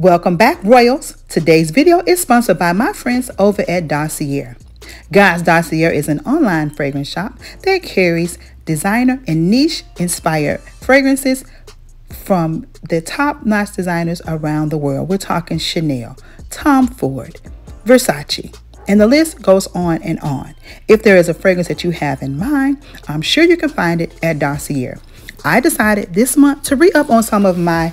Welcome back, Royals. Today's video is sponsored by my friends over at Dossier. Guys Dossier is an online fragrance shop that carries designer and niche inspired fragrances from the top notch designers around the world. We're talking Chanel, Tom Ford, Versace, and the list goes on and on. If there is a fragrance that you have in mind, I'm sure you can find it at Dossier. I decided this month to re up on some of my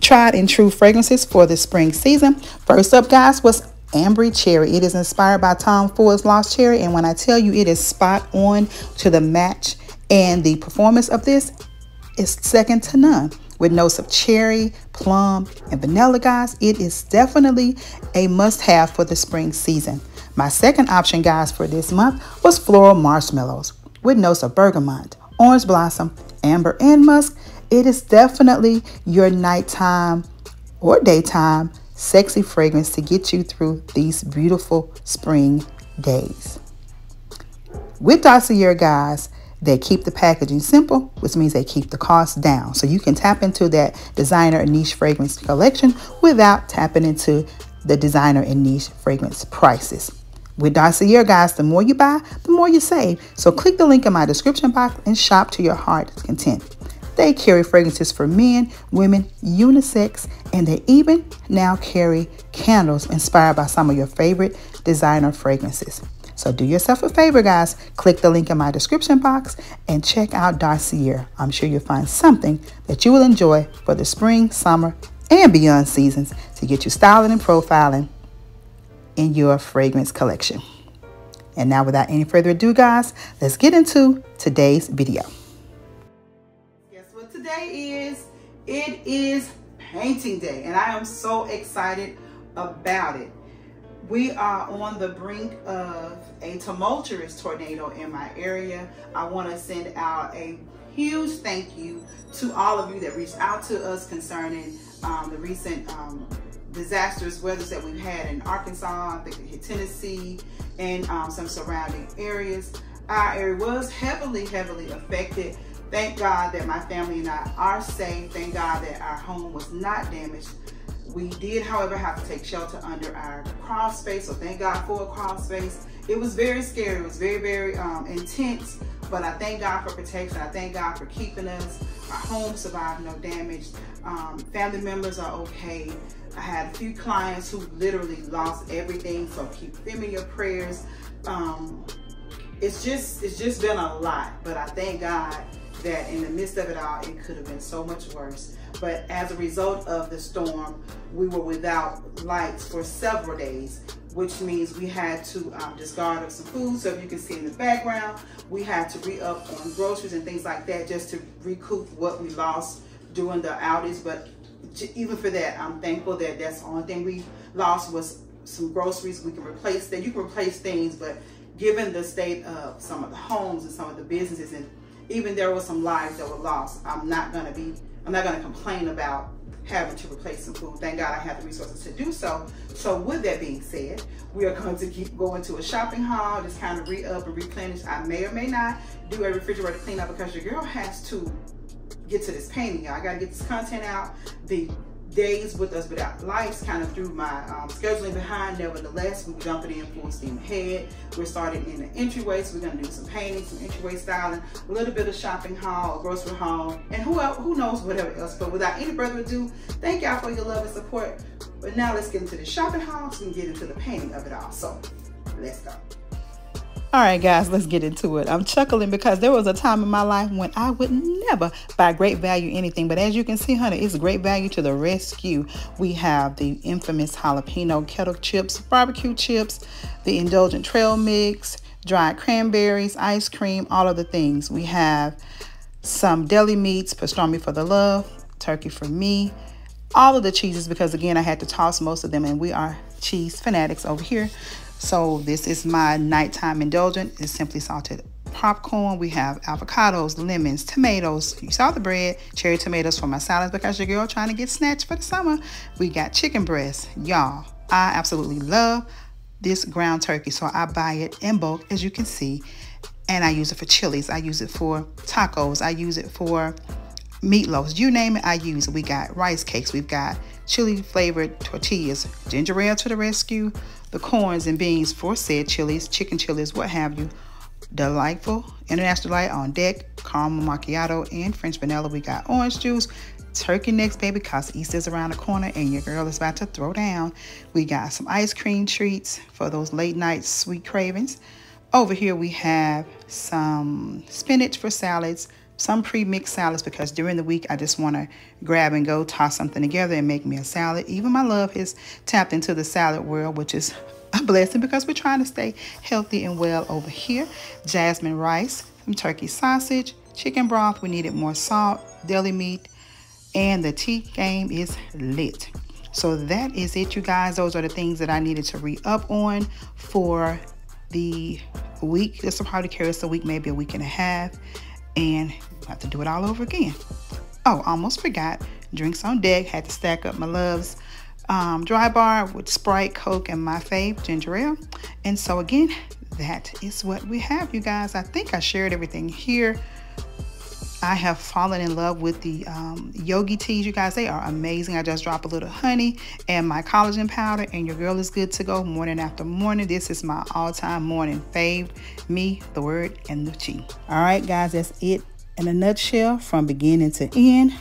tried and true fragrances for the spring season. First up, guys, was Ambery Cherry. It is inspired by Tom Ford's Lost Cherry, and when I tell you it is spot on to the match and the performance of this is second to none. With notes of cherry, plum, and vanilla, guys, it is definitely a must-have for the spring season. My second option, guys, for this month was Floral Marshmallows with notes of bergamot, orange blossom, amber, and musk. It is definitely your nighttime or daytime sexy fragrance to get you through these beautiful spring days. With Dossier, guys, they keep the packaging simple, which means they keep the cost down. So you can tap into that designer and niche fragrance collection without tapping into the designer and niche fragrance prices. With Dossier, guys, the more you buy, the more you save. So click the link in my description box and shop to your heart's content. They carry fragrances for men, women, unisex, and they even now carry candles inspired by some of your favorite designer fragrances. So do yourself a favor, guys. Click the link in my description box and check out Dossier. I'm sure you'll find something that you will enjoy for the spring, summer, and beyond seasons to get you styling and profiling in your fragrance collection. And now without any further ado, guys, let's get into today's video. Today is? It is painting day and I am so excited about it. We are on the brink of a tumultuous tornado in my area. I want to send out a huge thank you to all of you that reached out to us concerning um, the recent um, disastrous weathers that we've had in Arkansas, Tennessee, and um, some surrounding areas. Our area was heavily, heavily affected. Thank God that my family and I are safe. Thank God that our home was not damaged. We did, however, have to take shelter under our crawl space, so thank God for a crawl space. It was very scary. It was very, very um, intense, but I thank God for protection. I thank God for keeping us. Our home survived no damage. Um, family members are okay. I had a few clients who literally lost everything, so keep them in your prayers. Um, it's just, it's just been a lot, but I thank God that in the midst of it all, it could have been so much worse. But as a result of the storm, we were without lights for several days, which means we had to um, discard of some food. So if you can see in the background, we had to re-up on groceries and things like that just to recoup what we lost during the outage. But even for that, I'm thankful that that's the only thing we lost was some groceries. We can replace that. You can replace things, but given the state of some of the homes and some of the businesses and even there were some lives that were lost, I'm not gonna be, I'm not gonna complain about having to replace some food. Thank God I have the resources to do so. So with that being said, we are going to keep going to a shopping haul, just kind of re-up and replenish. I may or may not do a refrigerator cleanup because your girl has to get to this painting. I gotta get this content out. The days with us without lights kind of threw my um, scheduling behind. Nevertheless, we're jumping in full steam ahead. We're starting in the entryway, so we're gonna do some painting, some entryway styling, a little bit of shopping haul, grocery haul, and who else, who knows whatever else. But without any further ado, thank y'all for your love and support. But now let's get into the shopping haul so we can get into the painting of it all. So let's go. All right, guys, let's get into it. I'm chuckling because there was a time in my life when I would never buy great value anything. But as you can see, honey, it's great value to the rescue. We have the infamous jalapeno kettle chips, barbecue chips, the indulgent trail mix, dried cranberries, ice cream, all of the things. We have some deli meats, pastrami for the love, turkey for me, all of the cheeses because, again, I had to toss most of them, and we are cheese fanatics over here. So this is my nighttime indulgent. It's simply salted popcorn. We have avocados, lemons, tomatoes. You saw the bread, cherry tomatoes for my salads because your girl trying to get snatched for the summer. We got chicken breast. Y'all, I absolutely love this ground turkey. So I buy it in bulk, as you can see. And I use it for chilies. I use it for tacos. I use it for meatloaves, you name it, I use. We got rice cakes, we've got chili flavored tortillas, ginger ale to the rescue, the corns and beans for said chilies, chicken chilies, what have you. Delightful International Light on deck, caramel macchiato, and French vanilla. We got orange juice, turkey necks, baby, because Easter's around the corner and your girl is about to throw down. We got some ice cream treats for those late night sweet cravings. Over here we have some spinach for salads, some pre-mixed salads because during the week I just want to grab and go toss something together and make me a salad. Even my love has tapped into the salad world, which is a blessing because we're trying to stay healthy and well over here. Jasmine rice, some turkey sausage, chicken broth. We needed more salt, deli meat, and the tea game is lit. So that is it, you guys. Those are the things that I needed to re-up on for the week. This will probably carry us a week, maybe a week and a half and have to do it all over again. Oh, almost forgot. Drinks on deck. Had to stack up my loves um, dry bar with Sprite, Coke, and my fave, ginger ale. And so again, that is what we have, you guys. I think I shared everything here. I have fallen in love with the um, yogi teas, you guys. They are amazing. I just drop a little honey and my collagen powder, and your girl is good to go morning after morning. This is my all-time morning fave. Me, the word, and the chi. All right, guys, that's it in a nutshell from beginning to end.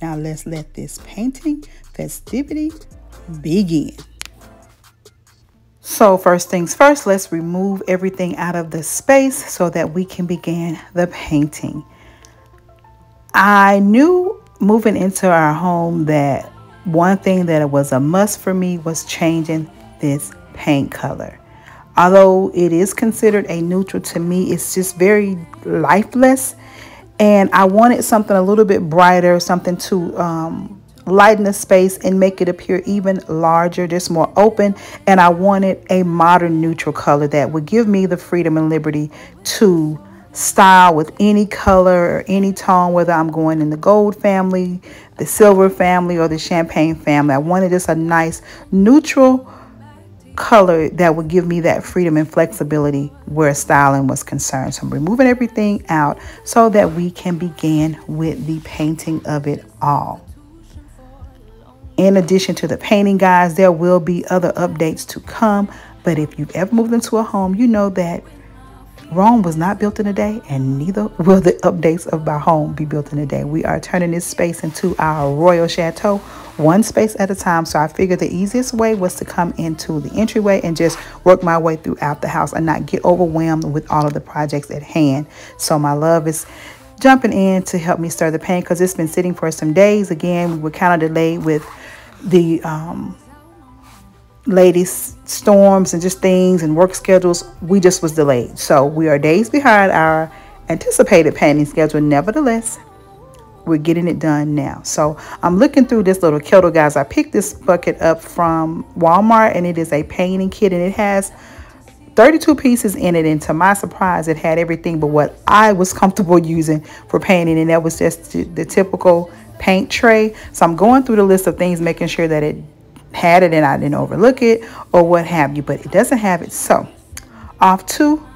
Now let's let this painting festivity begin. So first things first, let's remove everything out of the space so that we can begin the painting. I knew moving into our home that one thing that was a must for me was changing this paint color. Although it is considered a neutral to me, it's just very lifeless. And I wanted something a little bit brighter, something to um, lighten the space and make it appear even larger, just more open. And I wanted a modern neutral color that would give me the freedom and liberty to style with any color or any tone, whether I'm going in the gold family, the silver family, or the champagne family. I wanted just a nice neutral color that would give me that freedom and flexibility where styling was concerned. So I'm removing everything out so that we can begin with the painting of it all. In addition to the painting, guys, there will be other updates to come. But if you've ever moved into a home, you know that Rome was not built in a day, and neither will the updates of my home be built in a day. We are turning this space into our royal chateau, one space at a time. So I figured the easiest way was to come into the entryway and just work my way throughout the house and not get overwhelmed with all of the projects at hand. So my love is jumping in to help me stir the paint because it's been sitting for some days. Again, we were kind of delayed with the um, ladies storms and just things and work schedules we just was delayed. So we are days behind our anticipated painting schedule. Nevertheless we're getting it done now. So i'm looking through this little kettle guys. I picked this bucket up from walmart and it is a painting kit and it has 32 pieces in it. And to my surprise it had everything but what i was comfortable using for painting and that was just the typical paint tray. So i'm going through the list of things making sure that it had it and I didn't overlook it or what have you, but it doesn't have it. So off to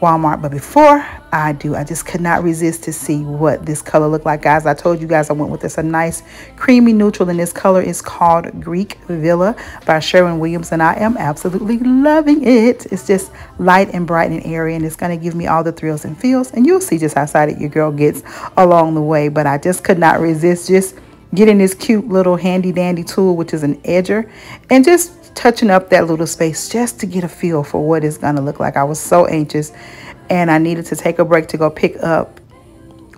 Walmart. But before I do, I just could not resist to see what this color looked like, guys. I told you guys I went with this a nice creamy neutral, and this color is called Greek Villa by Sherwin Williams, and I am absolutely loving it. It's just light and bright and airy, and it's going to give me all the thrills and feels, and you'll see just how excited your girl gets along the way. But I just could not resist just getting this cute little handy dandy tool, which is an edger, and just touching up that little space just to get a feel for what it's going to look like. I was so anxious and I needed to take a break to go pick up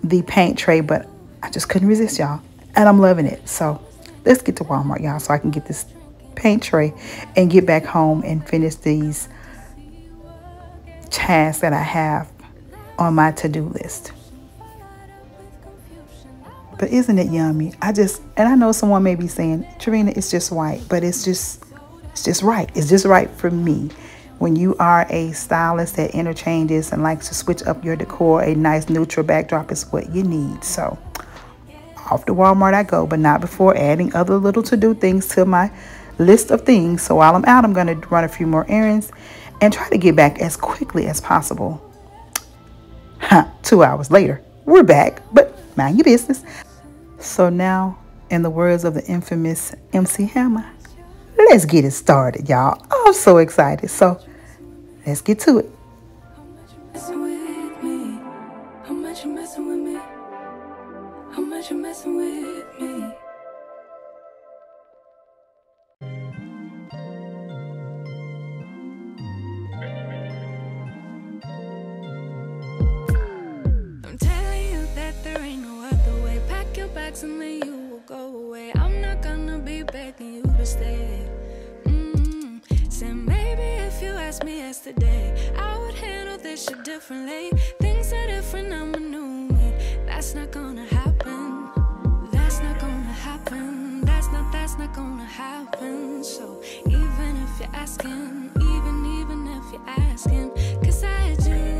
the paint tray, but I just couldn't resist, y'all. And I'm loving it. So let's get to Walmart, y'all, so I can get this paint tray and get back home and finish these tasks that I have on my to-do list. But isn't it yummy? I just, and I know someone may be saying, Trina, it's just white, but it's just, it's just right. It's just right for me. When you are a stylist that interchanges and likes to switch up your decor, a nice neutral backdrop is what you need. So off to Walmart I go, but not before adding other little to-do things to my list of things. So while I'm out, I'm going to run a few more errands and try to get back as quickly as possible. Two hours later, we're back, but mind your business. So now, in the words of the infamous MC Hammer, let's get it started, y'all. I'm so excited. So let's get to it. That's not gonna happen. That's not gonna happen. That's not, that's not gonna happen. So even if you're asking, even, even if you're asking, cause I do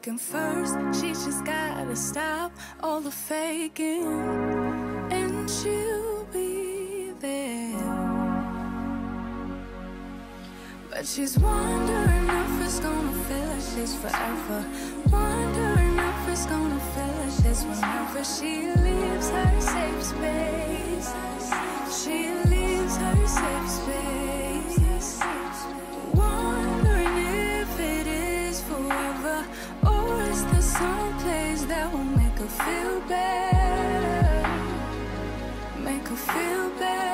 making. First, she just gotta stop all the faking, and she'll be there. But she's wondering if it's gonna feel like she's forever. Wondering if it's gonna feel like this whenever she leaves her safe space. She leaves her safe space. That will make her feel better? Make her feel better.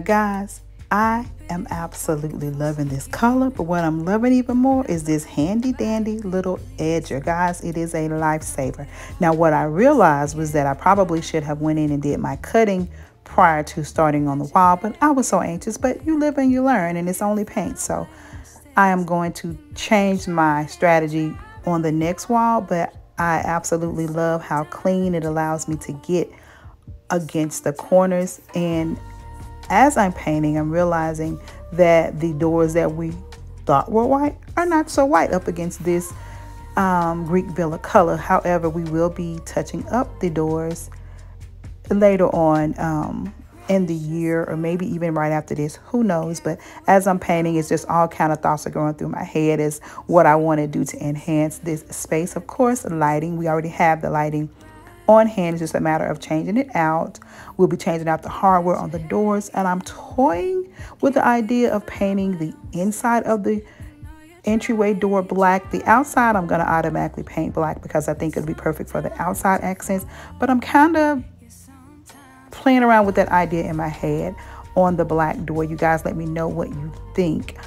Now, guys, I am absolutely loving this color, but what I'm loving even more is this handy dandy little edger. Guys, it is a lifesaver. Now, what I realized was that I probably should have went in and did my cutting prior to starting on the wall, but I was so anxious, but you live and you learn, and it's only paint. So I am going to change my strategy on the next wall, but I absolutely love how clean it allows me to get against the corners and as I'm painting, I'm realizing that the doors that we thought were white are not so white up against this um, Greek Villa color. However, we will be touching up the doors later on um, in the year or maybe even right after this. Who knows? But as I'm painting, it's just all kind of thoughts are going through my head is what I want to do to enhance this space. Of course, lighting. We already have the lighting on hand. It's just a matter of changing it out. We'll be changing out the hardware on the doors. And I'm toying with the idea of painting the inside of the entryway door black. The outside, I'm going to automatically paint black because I think it'll be perfect for the outside accents. But I'm kind of playing around with that idea in my head on the black door. You guys let me know what you think.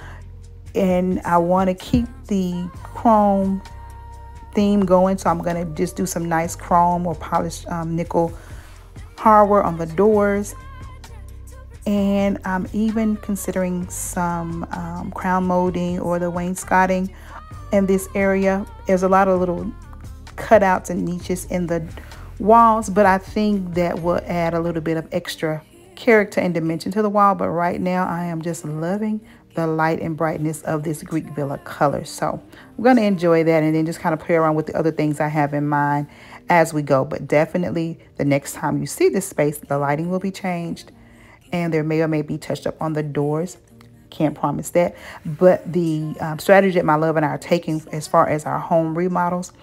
And I want to keep the chrome theme going. So I'm going to just do some nice chrome or polished um, nickel hardware on the doors. And I'm even considering some um, crown molding or the wainscoting in this area. There's a lot of little cutouts and niches in the walls, but I think that will add a little bit of extra character and dimension to the wall. But right now I am just loving the light and brightness of this Greek Villa color. So I'm going to enjoy that and then just kind of play around with the other things I have in mind as we go. But definitely the next time you see this space, the lighting will be changed and there may or may be touched up on the doors. Can't promise that. But the um, strategy that my love and I are taking as far as our home remodels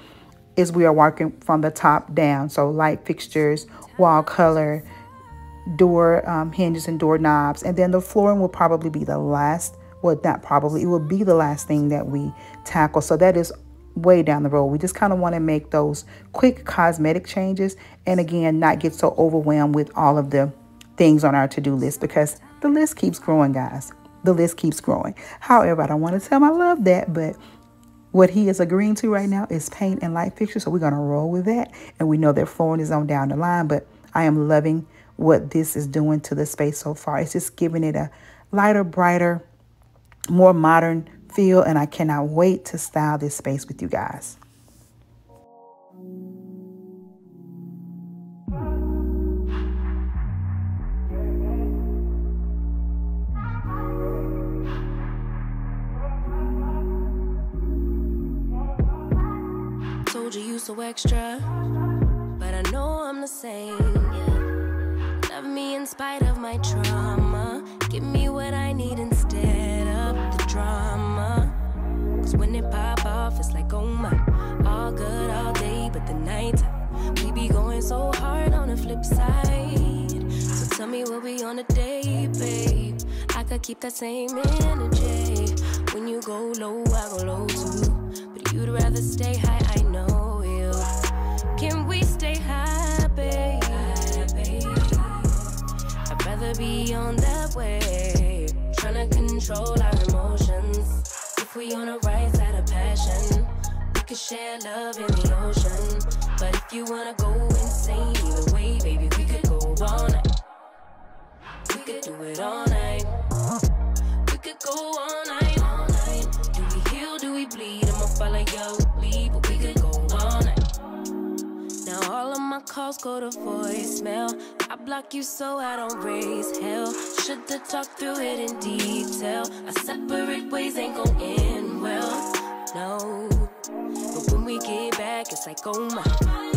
is we are working from the top down. So light fixtures, wall color, door um, hinges and door knobs. And then the flooring will probably be the last well, not probably, it will be the last thing that we tackle. So that is way down the road. We just kind of want to make those quick cosmetic changes. And again, not get so overwhelmed with all of the things on our to-do list because the list keeps growing, guys. The list keeps growing. However, I don't want to tell my love that, but what he is agreeing to right now is paint and light fixtures. So we're going to roll with that. And we know that flooring is on down the line, but I am loving what this is doing to the space so far. It's just giving it a lighter, brighter, more modern feel. And I cannot wait to style this space with you guys. So extra, but I know I'm the same. Yeah. Love me in spite of Cause when it pop off, it's like, oh my, all good all day, but the night we be going so hard on the flip side. So tell me what we on a day, babe. I could keep that same energy. When you go low, I go low too. But you'd rather stay high, I know you. Can we stay high, babe? I'd rather be on that way. Tryna control our emotions. If we on the right side of passion, we could share love in the ocean. But if you wanna go insane, either way, baby, we could go all night. We could do it all night. We could go all night, all night. Do we heal? Do we bleed? I'ma follow your lead, but we could go all night. Now all of my calls go to voicemail. I block you so I don't raise hell. Should've talked through it in detail. Our separate ways ain't gon' end well. No. But when we get back, it's like, oh my.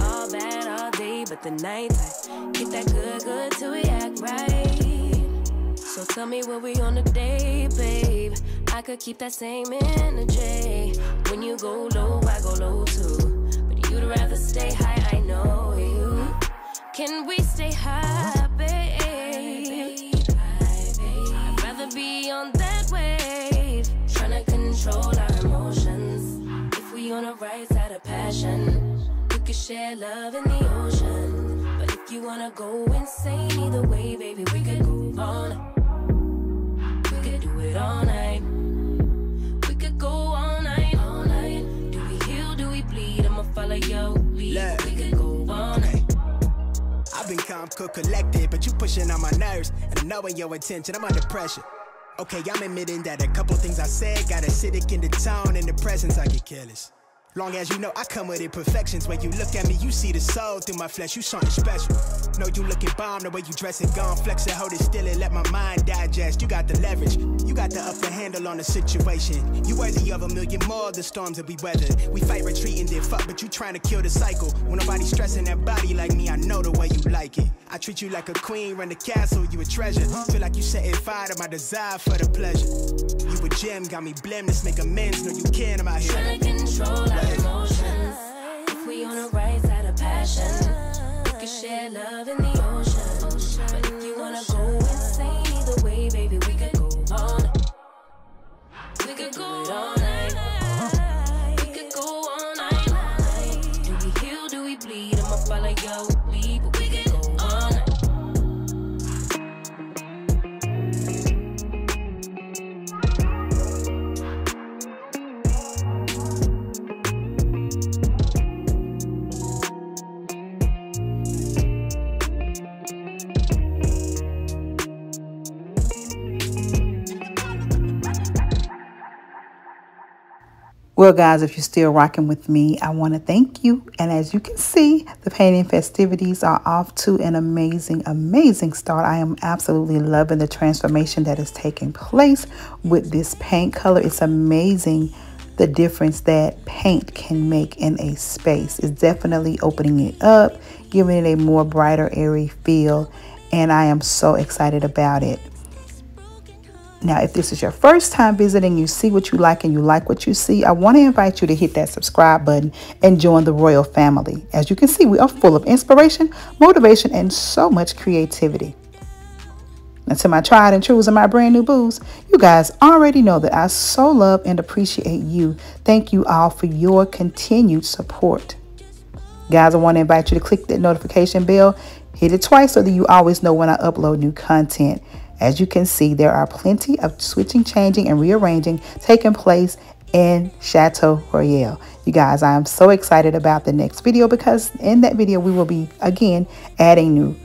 All bad all day, but the night I get that good, good till we act right. So tell me where we on a day, babe. I could keep that same energy. When you go low, I go low too. But you'd rather stay high, I know. Can we stay high, babe? I'd rather be on that wave. Tryna control our emotions. If we on the right side of passion, we could share love in the ocean. But if you wanna go insane, either way, baby, we could go night. We could do it all night. We could go all night, all night. Do we heal? Do we bleed? I'ma follow your calm, cool, collected, but you pushing on my nerves. And knowing your intention, I'm under pressure. Okay, I'm admitting that a couple things I said got acidic in the tone and the presence I get careless. Long as you know I come with imperfections. When you look at me, you see the soul through my flesh. You something special. Know you looking bomb the way you dress and gone. Flex and hold it still and let my mind digest. You got the leverage. You got the upper handle on the situation. You worthy of a million more of the storms that we weathered. We fight retreating, then fuck, but you trying to kill the cycle. When nobody stressing that body like me, I know the way you like it. I treat you like a queen, run the castle, you a treasure. Feel like you setting fire to my desire for the pleasure. You a gem, got me blameless, make amends. Know you can, I'm out here. Control our emotions. If we on the right side of passion, we can share love in the ocean. Well, guys, if you're still rocking with me, I want to thank you. And as you can see, the painting festivities are off to an amazing, amazing start. I am absolutely loving the transformation that is taking place with this paint color. It's amazing the difference that paint can make in a space. It's definitely opening it up, giving it a more brighter, airy feel. And I am so excited about it. Now, if this is your first time visiting, you see what you like and you like what you see, I want to invite you to hit that subscribe button and join the royal family. As you can see, we are full of inspiration, motivation, and so much creativity. And to my tried and trues and my brand new boos, you guys already know that I so love and appreciate you. Thank you all for your continued support. Guys, I want to invite you to click that notification bell, hit it twice so that you always know when I upload new content. As you can see, there are plenty of switching, changing, and rearranging taking place in Chateau Royale. You guys, I am so excited about the next video because in that video, we will be, again, adding new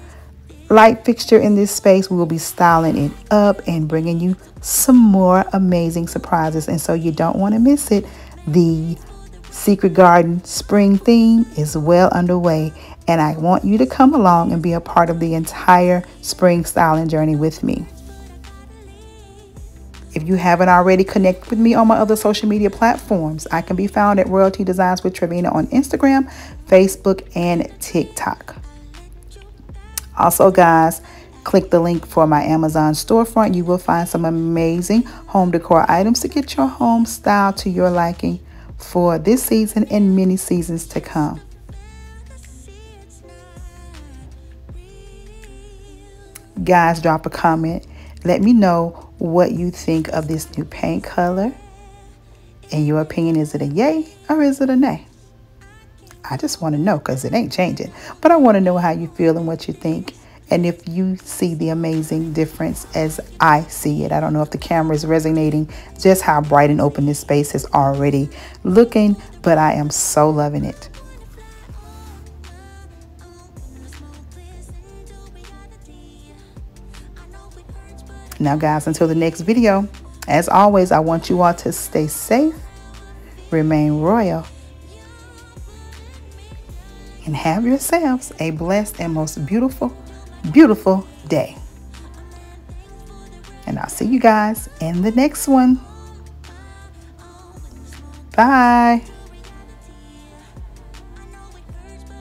light fixture in this space, we will be styling it up and bringing you some more amazing surprises. And so you don't want to miss it. The Secret Garden spring theme is well underway and I want you to come along and be a part of the entire spring styling journey with me. If you haven't already, connect with me on my other social media platforms. I can be found at Royal T Designs with Travina on Instagram, Facebook, and TikTok. Also, guys, click the link for my Amazon storefront. You will find some amazing home decor items to get your home style to your liking for this season and many seasons to come. Guys, drop a comment. Let me know what you think of this new paint color. In your opinion, is it a yay or is it a nay? I just want to know because it ain't changing. But I want to know how you feel and what you think. And if you see the amazing difference as I see it. I don't know if the camera is resonating just how bright and open this space is already looking. But I am so loving it. Now, guys, until the next video, as always, I want you all to stay safe, remain royal, and have yourselves a blessed and most beautiful, beautiful day. And I'll see you guys in the next one. Bye.